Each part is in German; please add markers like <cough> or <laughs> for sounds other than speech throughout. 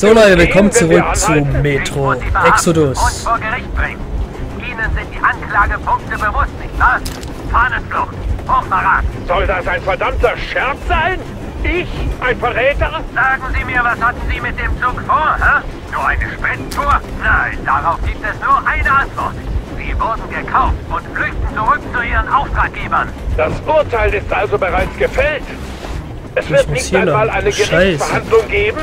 So Leute, willkommen zurück zu Metro Exodus. vor Gericht bringen. Ihnen sind die Anklagepunkte bewusst, nicht wahr? Fahnenflucht, Hochverrat. Soll das ein verdammter Scherz sein? Ich? Ein Verräter? Sagen Sie mir, was hatten Sie mit dem Zug vor, hä? Nur eine Spendentour? Nein, darauf gibt es nur eine Antwort. Sie wurden gekauft und flüchten zurück zu Ihren Auftraggebern. Das Urteil ist also bereits gefällt. Es Ich wird nicht einmal eine Scheiße. Gerichtsverhandlung geben?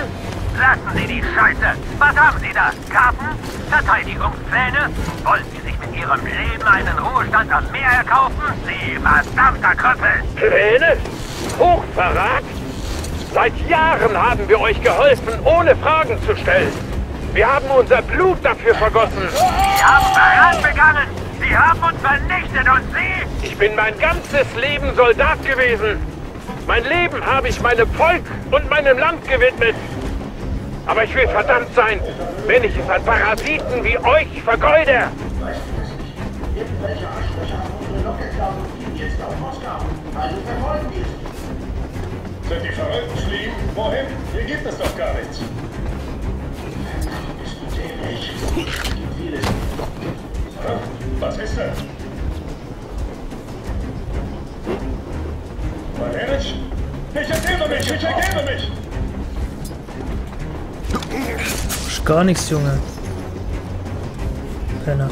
Lassen Sie die Scheiße. Was haben Sie da? Karten? Verteidigungspläne? Wollen Sie sich mit Ihrem Leben einen Ruhestand am Meer erkaufen? Sie verdammter Krüppel! Pläne? Hochverrat? Seit Jahren haben wir euch geholfen, ohne Fragen zu stellen. Wir haben unser Blut dafür vergossen. Sie haben Verrat begangen! Sie haben uns vernichtet und Sie... Ich bin mein ganzes Leben Soldat gewesen. Mein Leben habe ich meinem Volk und meinem Land gewidmet. Aber ich will verdammt sein, wenn ich es an Parasiten wie euch vergeude. Sind die verrückt, Fliegen? Wohin? Hier gibt es doch gar nichts. Gar nichts, Junge. Penner.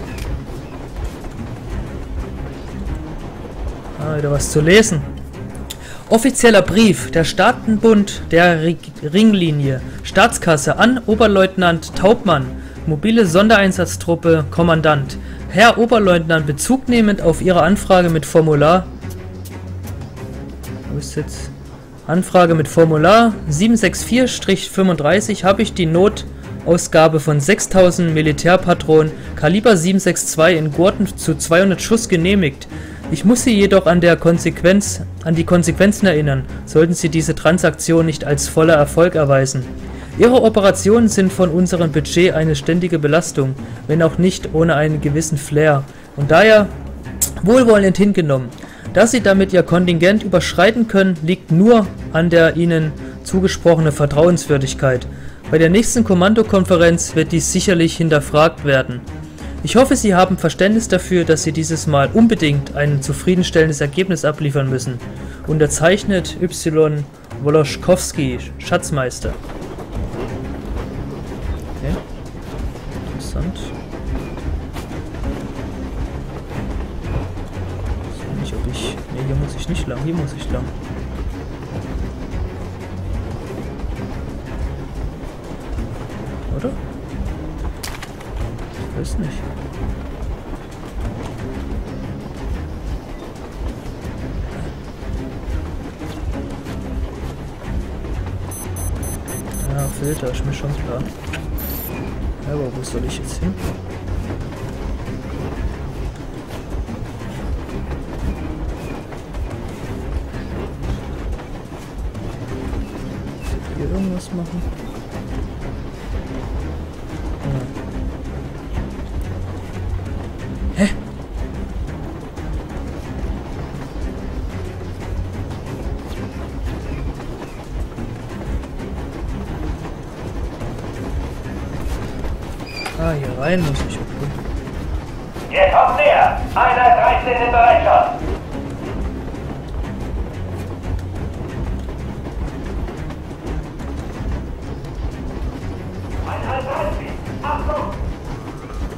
Ah, wieder was zu lesen. Offizieller Brief der Staatenbund der Ri- Ringlinie. Staatskasse an Oberleutnant Taubmann. Mobile Sondereinsatztruppe Kommandant. Herr Oberleutnant, Bezug nehmend auf Ihre Anfrage mit Formular. Wo ist jetzt? Anfrage mit Formular 764-35 habe ich die Notausgabe von 6000 Militärpatronen Kaliber 762 in Gurten zu 200 Schuss genehmigt. Ich muss Sie jedoch an der Konsequenz, an die Konsequenzen erinnern, sollten Sie diese Transaktion nicht als voller Erfolg erweisen. Ihre Operationen sind von unserem Budget eine ständige Belastung, wenn auch nicht ohne einen gewissen Flair. Und daher wohlwollend hingenommen. Dass sie damit ihr Kontingent überschreiten können, liegt nur an der ihnen zugesprochene Vertrauenswürdigkeit. Bei der nächsten Kommandokonferenz wird dies sicherlich hinterfragt werden. Ich hoffe, Sie haben Verständnis dafür, dass Sie dieses Mal unbedingt ein zufriedenstellendes Ergebnis abliefern müssen. Unterzeichnet Y. Woloschkowski, Schatzmeister. Okay. Interessant. Ich weiß nicht, ob ich. Ne, hier muss ich nicht lang. Hier muss ich lang. Weiß nicht. Ja, Filter, ist mir schon klar. Aber wo soll ich jetzt hin? Hier irgendwas machen?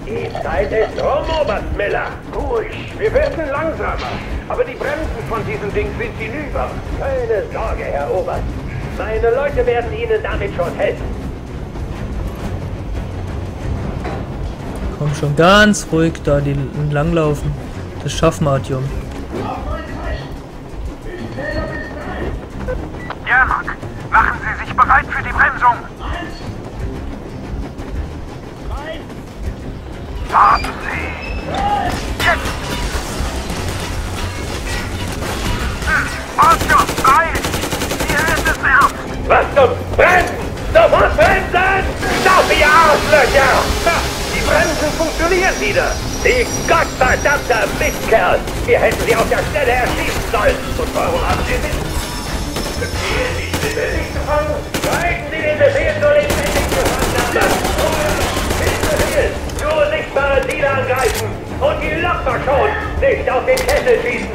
Die Zeit ist rum, Oberst Miller. Ruhig, wir werden langsamer. Aber die Bremsen von diesem Ding sind hinüber. Keine Sorge, Herr Oberst. Meine Leute werden Ihnen damit schon helfen. Komm schon ganz ruhig da die langlaufen. Das schaffen wir, Artyom. Kavaliers wieder. Die gottverdammte Mistkerl. Wir hätten sie auf der Stelle erschießen sollen. Und warum haben sie es? Befehl, die Befehl nicht zu fangen. Halten Sie den Befehl zur lebendigen Gefangenen. Hilfebefehl. Nur sichtbare Ziele angreifen. Und die Lopfer schon. Nicht auf den Kessel schießen.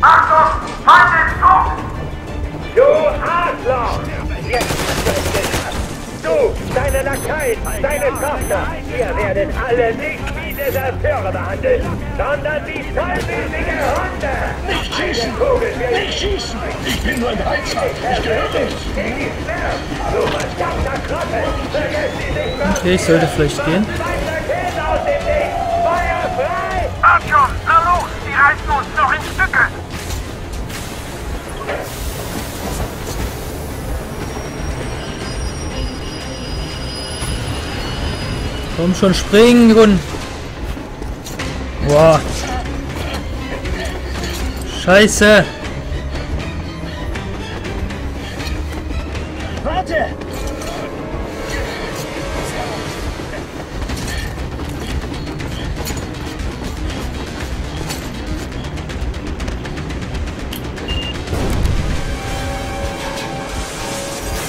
Achtung, Feind den Druck. Du Adler. Jetzt deine Lakaien, deine Tochter, ihr werdet alle nicht wie Deserteure behandelt, sondern wie vollmütige Hunde. Nicht schießen! Kugel Nicht schießen! Ich bin nur ein Heizer! Ich gehöre nicht! Du verdammter Krottel! Vergesst die nicht Okay, ich sollte vielleicht gehen. Artyom, na los! Die reißen uns noch in Stücke! Komm schon, springen, Gun. Boah. Scheiße. Warte!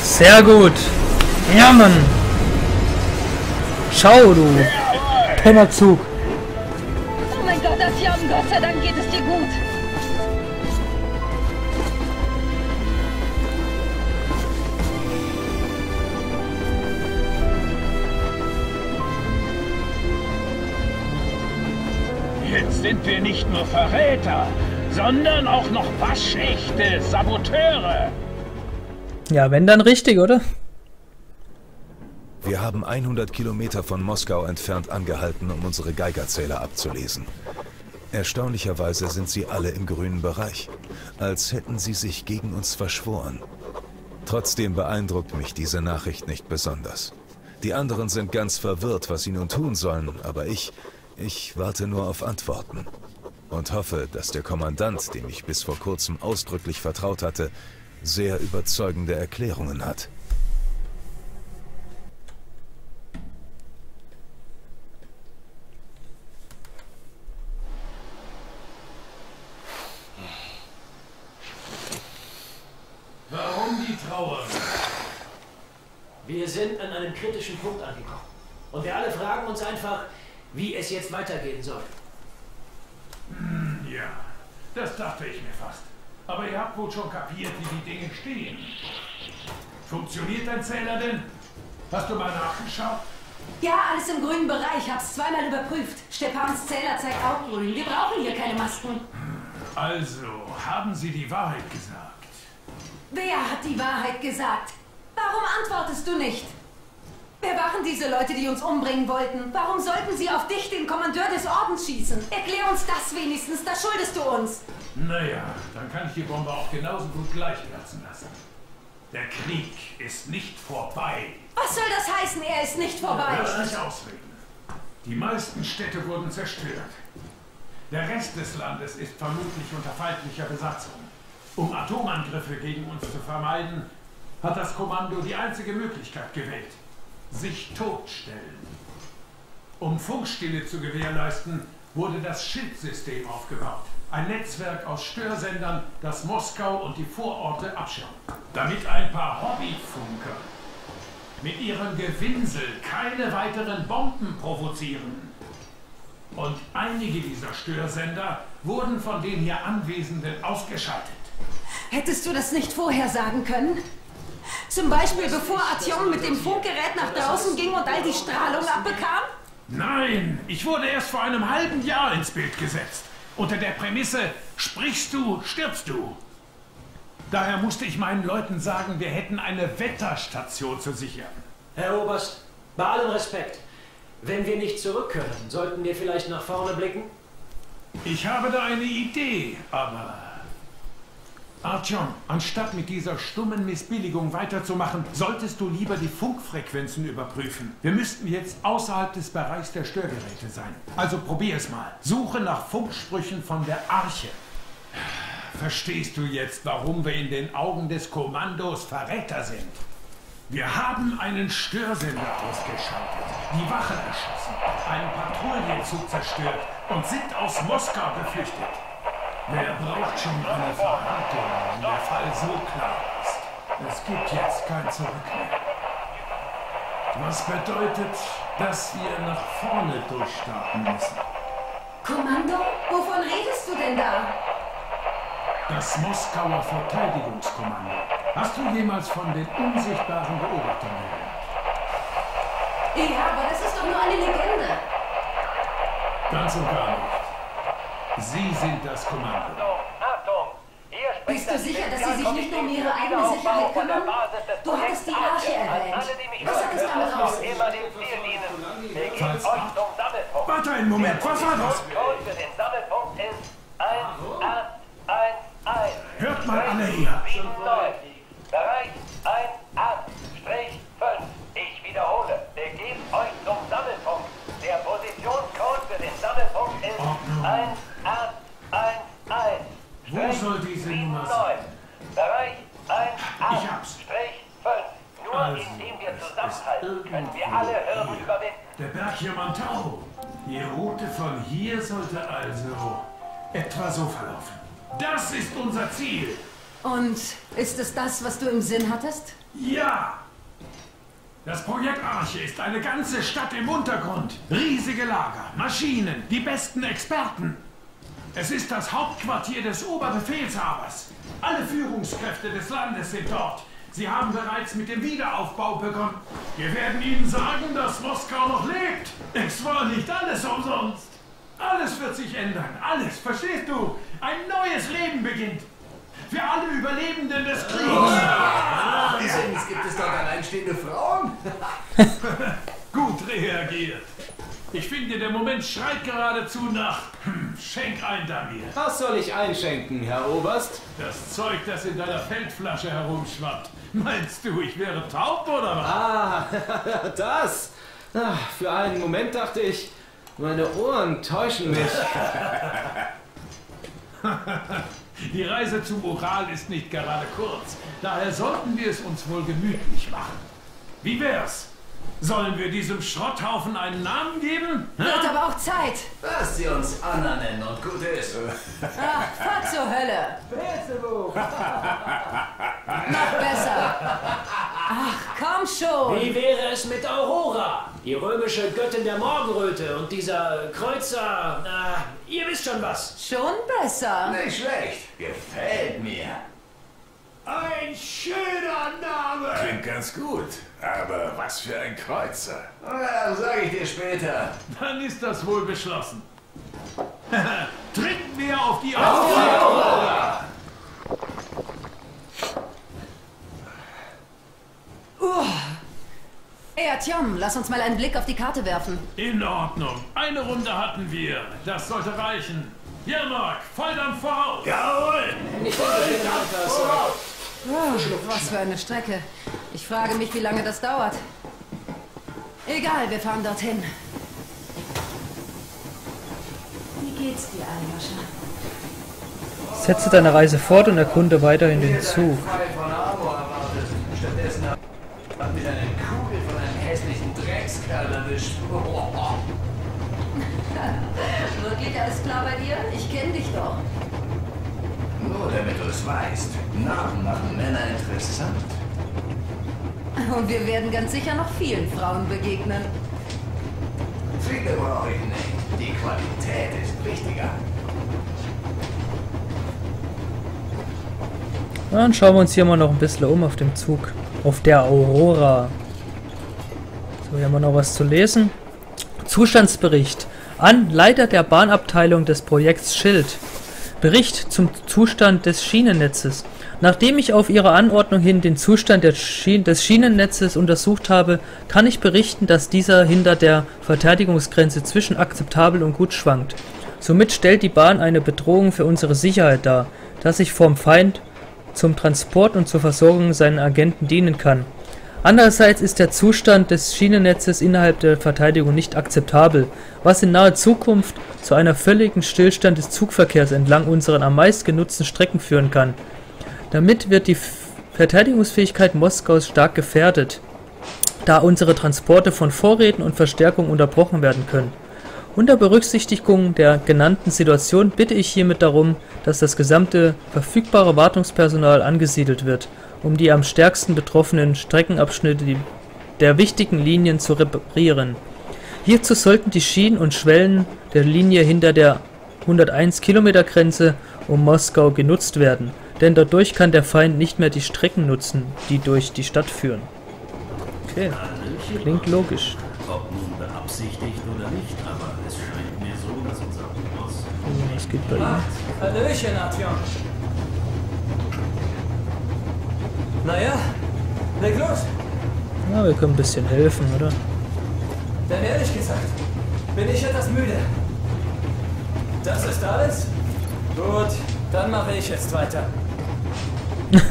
Sehr gut. Ja, Mann. Schau, du. Pennerzug. Oh mein Gott, Artyom, Gott sei Dank geht es dir gut. Jetzt sind wir nicht nur Verräter, sondern auch noch waschechte Saboteure. Ja, wenn dann richtig, oder? Wir haben 100 Kilometer von Moskau entfernt angehalten, um unsere Geigerzähler abzulesen. Erstaunlicherweise sind sie alle im grünen Bereich, als hätten sie sich gegen uns verschworen. Trotzdem beeindruckt mich diese Nachricht nicht besonders. Die anderen sind ganz verwirrt, was sie nun tun sollen, aber ich, ich warte nur auf Antworten. Und hoffe, dass der Kommandant, dem ich bis vor kurzem ausdrücklich vertraut hatte, sehr überzeugende Erklärungen hat. Die Trauer? Wir sind an einem kritischen Punkt angekommen. Und wir alle fragen uns einfach, wie es jetzt weitergehen soll. Ja, das dachte ich mir fast. Aber ihr habt wohl schon kapiert, wie die Dinge stehen. Funktioniert dein Zähler denn? Hast du mal nachgeschaut? Ja, alles im grünen Bereich. Hab's zweimal überprüft. Stepans Zähler zeigt auch grün. Wir brauchen hier keine Masken. Also, haben sie die Wahrheit gesagt? Wer hat die Wahrheit gesagt? Warum antwortest du nicht? Wer waren diese Leute, die uns umbringen wollten? Warum sollten sie auf dich, den Kommandeur des Ordens, schießen? Erklär uns das wenigstens, das schuldest du uns. Naja, dann kann ich die Bombe auch genauso gut gleich platzen lassen. Der Krieg ist nicht vorbei. Was soll das heißen, er ist nicht vorbei? Lass mich ausreden. Die meisten Städte wurden zerstört. Der Rest des Landes ist vermutlich unter feindlicher Besatzung. Um Atomangriffe gegen uns zu vermeiden, hat das Kommando die einzige Möglichkeit gewählt. Sich totstellen. Um Funkstille zu gewährleisten, wurde das Schildsystem aufgebaut. Ein Netzwerk aus Störsendern, das Moskau und die Vororte abschirmt. Damit ein paar Hobbyfunker mit ihrem Gewinsel keine weiteren Bomben provozieren. Und einige dieser Störsender wurden von den hier Anwesenden ausgeschaltet. Hättest du das nicht vorher sagen können? Zum Beispiel bevor Artyom mit dem Funkgerät nach draußen ging und all die Strahlung abbekam? Nein, ich wurde erst vor einem halben Jahr ins Bild gesetzt. Unter der Prämisse, sprichst du, stirbst du. Daher musste ich meinen Leuten sagen, wir hätten eine Wetterstation zu sichern. Herr Oberst, bei allem Respekt, wenn wir nicht zurück können, sollten wir vielleicht nach vorne blicken? Ich habe da eine Idee, aber... Artyom, anstatt mit dieser stummen Missbilligung weiterzumachen, solltest du lieber die Funkfrequenzen überprüfen. Wir müssten jetzt außerhalb des Bereichs der Störgeräte sein. Also probier es mal. Suche nach Funksprüchen von der Arche. Verstehst du jetzt, warum wir in den Augen des Kommandos Verräter sind? Wir haben einen Störsender ausgeschaltet, die Wache erschossen, einen Patrouillenzug zerstört und sind aus Moskau geflüchtet. Wer braucht schon eine Verhandlung, wenn der Fall so klar ist? Es gibt jetzt kein Zurück mehr. Was bedeutet, dass wir nach vorne durchstarten müssen? Kommando? Wovon redest du denn da? Das Moskauer Verteidigungskommando. Hast du jemals von den unsichtbaren Beobachtern gehört? Ja, aber das ist doch nur eine Legende. Ganz und gar nicht. Sie sind das Kommando. Bist du sicher, dass sie sich nicht nur um ihre eigene Sicherheit Wiederaufbau von der kümmern? Du hattest die Arche erwähnt. An alle, die mich Was hat es damit auf sich? Falls-. Warte einen Moment, was war das? Code für den Sammelpunkt ist 1811. Hört mal alle hier. Diese Nummer sein? Bereich Ich hab's. 1A-5. Nur Also, indem wir zusammenhalten, können wir alle Hürden hier. überwinden. Der Berg hier Montau. Die Route von hier sollte also etwa so verlaufen. Das ist unser Ziel. Und ist es das, was du im Sinn hattest? Ja! Das Projekt Arche ist eine ganze Stadt im Untergrund. Riesige Lager, Maschinen, die besten Experten. Es ist das Hauptquartier des Oberbefehlshabers. Alle Führungskräfte des Landes sind dort. Sie haben bereits mit dem Wiederaufbau begonnen. Wir werden Ihnen sagen, dass Moskau noch lebt. Es war nicht alles umsonst. Alles wird sich ändern. Alles, verstehst du? Ein neues Leben beginnt. Für alle Überlebenden des Kriegs. Wahnsinn, gibt es dort alleinstehende Frauen? <laughs> Gut reagiert. Ich finde, der Moment schreit geradezu nach hm, Schenk ein, Damir. Was soll ich einschenken, Herr Oberst? Das Zeug, das in deiner Feldflasche herumschwappt. Meinst du, ich wäre taub oder was? Ah, <laughs> das. Ah, für einen Moment dachte ich, meine Ohren täuschen mich. <laughs> Die Reise zum Ural ist nicht gerade kurz. Daher sollten wir es uns wohl gemütlich machen. Wie wär's? Sollen wir diesem Schrotthaufen einen Namen geben? Wird aber auch Zeit. Lasst sie uns Anna nennen und gut ist. <laughs> Ach, fahr zur Hölle. <laughs> Noch besser. Ach, komm schon. Wie wäre es mit Aurora? Die römische Göttin der Morgenröte und dieser Kreuzer. Äh, ihr wisst schon was. Schon besser. Nicht schlecht. Gefällt mir. Ein schöner Name! Klingt ganz gut, aber was für ein Kreuzer. Na, sag ich dir später. Dann ist das wohl beschlossen. <laughs> Treten wir auf die Aurora! Eatjom, lass uns mal einen Blick auf die Karte werfen. In Ordnung. Eine Runde hatten wir. Das sollte reichen. Jermark, Volldampf voraus! Jawohl! Was für eine Strecke. Ich frage mich, wie lange das dauert. Egal, wir fahren dorthin. Wie geht's dir, Aljoscha? Setze deine Reise fort und erkunde weiterhin den Zug. Stattdessen hat mich eine Kugel von einem hässlichen Dreckskerl erwischt. Wirklich alles klar bei dir? Ich kenne dich doch. Es weißt. Namen machen Männer interessant. Und wir werden ganz sicher noch vielen Frauen begegnen. Viele brauche ich nicht. Die Qualität ist wichtiger. Dann schauen wir uns hier mal noch ein bisschen um auf dem Zug. Auf der Aurora. So, hier haben wir noch was zu lesen. Zustandsbericht. An Leiter der Bahnabteilung des Projekts Schild. Bericht zum Zustand des Schienennetzes. Nachdem ich auf Ihre Anordnung hin den Zustand Schien des Schienennetzes untersucht habe, kann ich berichten, dass dieser hinter der Verteidigungsgrenze zwischen akzeptabel und gut schwankt. Somit stellt die Bahn eine Bedrohung für unsere Sicherheit dar, dass ich vom Feind zum Transport und zur Versorgung seiner Agenten dienen kann. Andererseits ist der Zustand des Schienennetzes innerhalb der Verteidigung nicht akzeptabel, was in naher Zukunft zu einer völligen Stillstand des Zugverkehrs entlang unseren am meisten genutzten Strecken führen kann. Damit wird die Verteidigungsfähigkeit Moskaus stark gefährdet, da unsere Transporte von Vorräten und Verstärkung unterbrochen werden können. Unter Berücksichtigung der genannten Situation bitte ich hiermit darum, dass das gesamte verfügbare Wartungspersonal angesiedelt wird, um die am stärksten betroffenen Streckenabschnitte der wichtigen Linien zu reparieren. Hierzu sollten die Schienen und Schwellen der Linie hinter der 101 Kilometer Grenze um Moskau genutzt werden, denn dadurch kann der Feind nicht mehr die Strecken nutzen, die durch die Stadt führen. Okay, klingt logisch. Ob nun beabsichtigt oder nicht, aber es scheint mir so, dass unser Boss Was geht bei ihm? Hallöchen, Artyom. Naja, leg los. Ja, wir können ein bisschen helfen, oder? Denn ehrlich gesagt, bin ich etwas müde. Das ist alles? Gut, dann mache ich jetzt weiter. <laughs>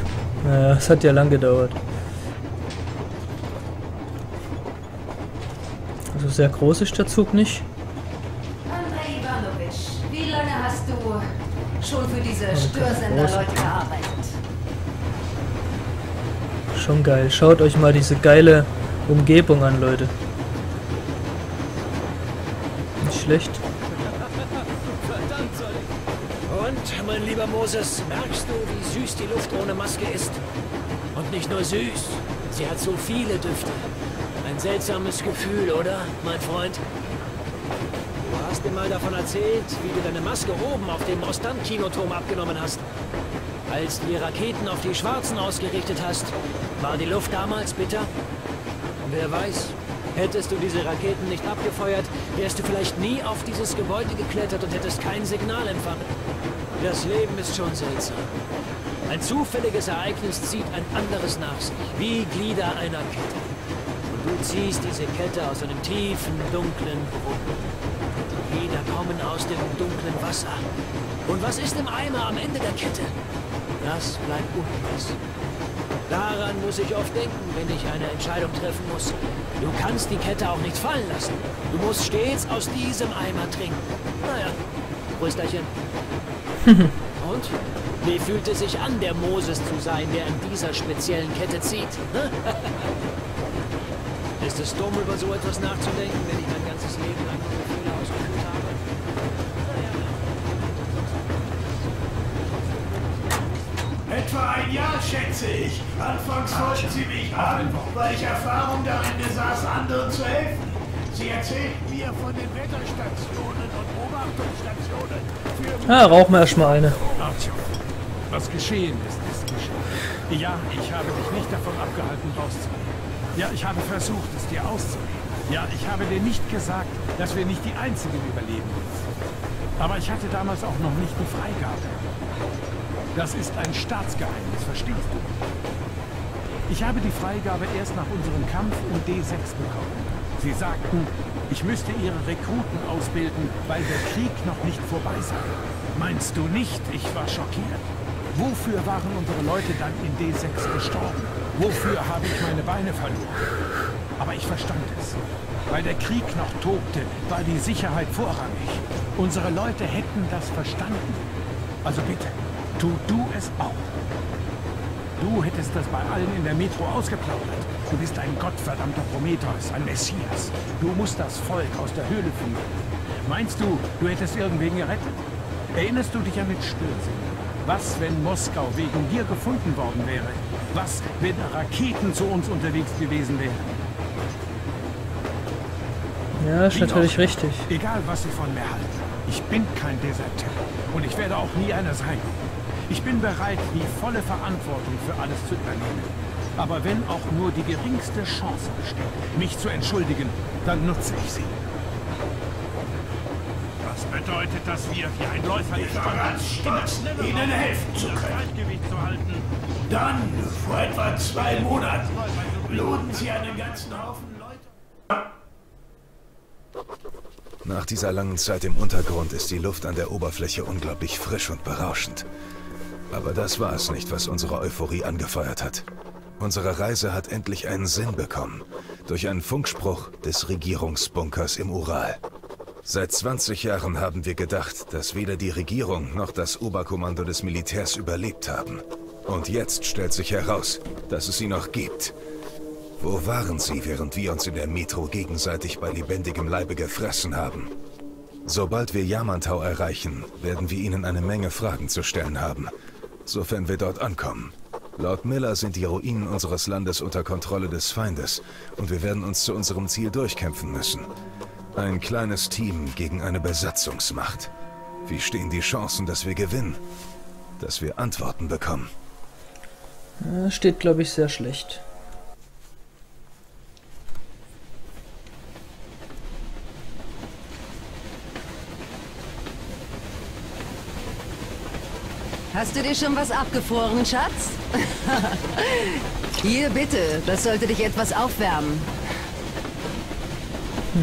Naja, es hat ja lang gedauert. Also sehr groß ist der Zug nicht. Andrei Ivanovich, wie lange hast du schon für diese Störsender-Leute Schon geil. Schaut euch mal diese geile Umgebung an, Leute. Nicht schlecht. Und, mein lieber Moses, merkst du, wie süß die Luft ohne Maske ist? Und nicht nur süß, sie hat so viele Düfte. Ein seltsames Gefühl, oder, mein Freund? Du hast mir mal davon erzählt, wie du deine Maske oben auf dem Ostan-Kinoturm abgenommen hast. Als du die Raketen auf die Schwarzen ausgerichtet hast, war die Luft damals bitter? Wer weiß, hättest du diese Raketen nicht abgefeuert, wärst du vielleicht nie auf dieses Gebäude geklettert und hättest kein Signal empfangen. Das Leben ist schon seltsam. Ein zufälliges Ereignis zieht ein anderes nach sich, wie Glieder einer Kette. Und du ziehst diese Kette aus einem tiefen, dunklen Brunnen. Glieder kommen aus dem dunklen Wasser. Und was ist im Eimer am Ende der Kette? Das bleibt ungewiss. Daran muss ich oft denken, wenn ich eine Entscheidung treffen muss. Du kannst die Kette auch nicht fallen lassen. Du musst stets aus diesem Eimer trinken. Naja, Brüsterchen. <laughs> Und? Wie fühlt es sich an, der Moses zu sein, der an dieser speziellen Kette zieht? Hm? <laughs> Ist es dumm, über so etwas nachzudenken, wenn ich mein ganzes Leben lang nur Gefühle ausgeführt habe? Etwa ein Jahr, schätze ich. Anfangs wollten sie mich haben, weil ich Erfahrung darin besaß, anderen zu helfen. Sie erzählten mir von den Wetterstationen und Beobachtungsstationen für Ah, rauchen wir erstmal eine. Artyom, was geschehen ist, ist geschehen. Ja, ich habe dich nicht davon abgehalten, rauszugehen. Ja, ich habe versucht, es dir auszureden. Ja, ich habe dir nicht gesagt, dass wir nicht die einzigen Überlebenden sind. Aber ich hatte damals auch noch nicht die Freigabe. Das ist ein Staatsgeheimnis, verstehst du? Ich habe die Freigabe erst nach unserem Kampf um D6 bekommen. Sie sagten, ich müsste ihre Rekruten ausbilden, weil der Krieg noch nicht vorbei sei. Meinst du nicht, ich war schockiert? Wofür waren unsere Leute dann in D6 gestorben? Wofür habe ich meine Beine verloren? Aber ich verstand es. Weil der Krieg noch tobte, war die Sicherheit vorrangig. Unsere Leute hätten das verstanden. Also bitte, tu du es auch. Du hättest das bei allen in der Metro ausgeplaudert. Du bist ein gottverdammter Prometheus, ein Messias. Du musst das Volk aus der Höhle führen. Meinst du, du hättest irgendwen gerettet? Erinnerst du dich an den Störsinn? Was, wenn Moskau wegen dir gefunden worden wäre? Was, wenn Raketen zu uns unterwegs gewesen wären? Ja, ist natürlich richtig. Egal, was Sie von mir halten. Ich bin kein Deserteur. Und ich werde auch nie einer sein. Ich bin bereit, die volle Verantwortung für alles zu übernehmen. Aber wenn auch nur die geringste Chance besteht, mich zu entschuldigen, dann nutze ich sie. Was bedeutet das wir wie ein Läufer nicht Spaß, Ihnen helfen zu können. Gleichgewicht zu halten. Dann, vor etwa zwei Monaten, luden Sie einen ganzen Haufen Leute. Nach dieser langen Zeit im Untergrund ist die Luft an der Oberfläche unglaublich frisch und berauschend. Aber das war es nicht, was unsere Euphorie angefeuert hat. Unsere Reise hat endlich einen Sinn bekommen. Durch einen Funkspruch des Regierungsbunkers im Ural. Seit 20 Jahren haben wir gedacht, dass weder die Regierung noch das Oberkommando des Militärs überlebt haben. Und jetzt stellt sich heraus, dass es sie noch gibt. Wo waren sie, während wir uns in der Metro gegenseitig bei lebendigem Leibe gefressen haben? Sobald wir Yamantau erreichen, werden wir ihnen eine Menge Fragen zu stellen haben, sofern wir dort ankommen. Laut Miller sind die Ruinen unseres Landes unter Kontrolle des Feindes und wir werden uns zu unserem Ziel durchkämpfen müssen. Ein kleines Team gegen eine Besatzungsmacht. Wie stehen die Chancen, dass wir gewinnen? Dass wir Antworten bekommen? Ja, steht, glaube ich, sehr schlecht. Hast du dir schon was abgefroren, Schatz? <laughs> Hier bitte, das sollte dich etwas aufwärmen.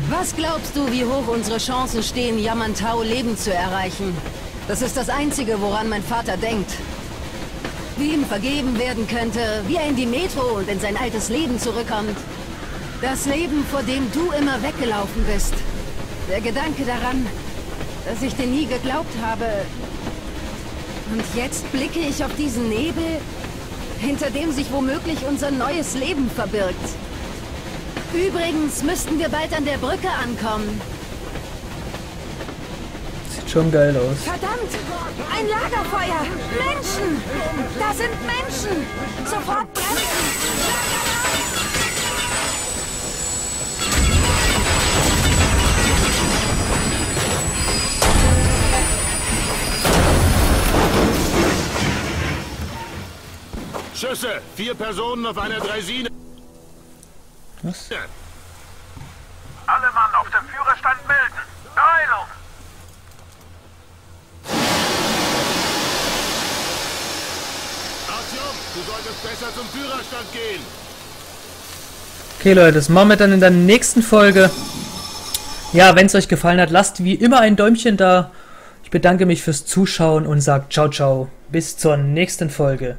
Was glaubst du, wie hoch unsere Chancen stehen, Yamantau lebend zu erreichen? Das ist das Einzige, woran mein Vater denkt. Wie ihm vergeben werden könnte, wie er in die Metro und in sein altes Leben zurückkommt. Das Leben, vor dem du immer weggelaufen bist. Der Gedanke daran, dass ich dir nie geglaubt habe, und jetzt blicke ich auf diesen Nebel, hinter dem sich womöglich unser neues Leben verbirgt. Übrigens müssten wir bald an der Brücke ankommen. Sieht schon geil aus. Verdammt! Ein Lagerfeuer! Menschen! Da sind Menschen! Sofort bremsen! Schüsse! Vier Personen auf einer Dreisine. Was? Alle Mann auf dem Führerstand melden. Beeilung! Artyom, du solltest besser zum Führerstand gehen. Okay, Leute, das machen wir dann in der nächsten Folge. Ja, wenn es euch gefallen hat, lasst wie immer ein Däumchen da. Ich bedanke mich fürs Zuschauen und sage ciao, ciao. Bis zur nächsten Folge.